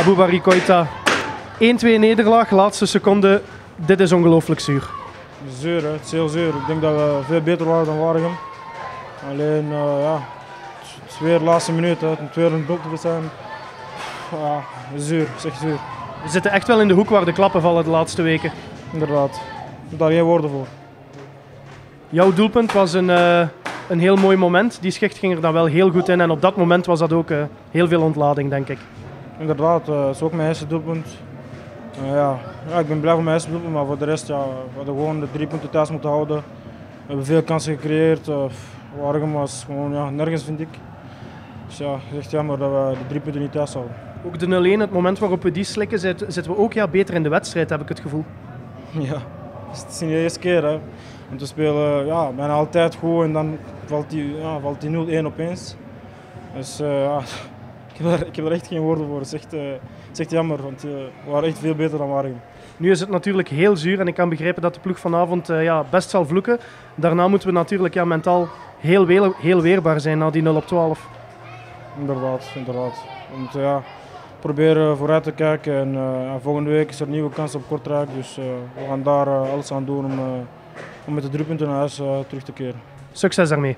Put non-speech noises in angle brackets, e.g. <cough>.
Aboubari Koita. 1-2 nederlaag, laatste seconde. Dit is ongelooflijk zuur. Zuur, hè? het is heel zuur. Ik denk dat we veel beter waren dan Waregem. Alleen, uh, ja, het is weer de laatste minuut. Hè. Het moet weer een doel te zijn. Ja, zuur, echt zuur. We zitten echt wel in de hoek waar de klappen vallen de laatste weken. Inderdaad, daar geen woorden voor. Jouw doelpunt was een, uh, een heel mooi moment. Die schicht ging er dan wel heel goed in. En op dat moment was dat ook uh, heel veel ontlading, denk ik. Inderdaad, dat is ook mijn eerste doelpunt. Uh, ja. ja, ik ben blij voor mijn eerste doelpunt, maar voor de rest, ja, we hadden gewoon de drie punten thuis moeten houden. We hebben veel kansen gecreëerd. Uh, was gewoon ja, nergens, vind ik. Dus ja, het is echt jammer dat we de drie punten niet thuis houden. Ook de 0-1, het moment waarop we die slikken, zitten we ook ja, beter in de wedstrijd, heb ik het gevoel. <laughs> Ja, het is niet de eerste keer. Hè. Want we spelen ja, bijna altijd goed en dan valt die, ja, valt die 0-1 opeens. Dus uh, ja, heb, ik heb er echt geen woorden voor. Het is echt, uh, het is echt jammer, want uh, we waren echt veel beter dan Waregem. Nu is het natuurlijk heel zuur en ik kan begrijpen dat de ploeg vanavond uh, ja, best zal vloeken. Daarna moeten we natuurlijk ja, mentaal heel, heel, heel weerbaar zijn na die 0 op 12. Inderdaad, inderdaad. Want, ja, proberen vooruit te kijken en volgende week is er een nieuwe kans op Kortrijk. Dus we gaan daar alles aan doen om, om met de drie punten naar huis terug te keren. Succes daarmee.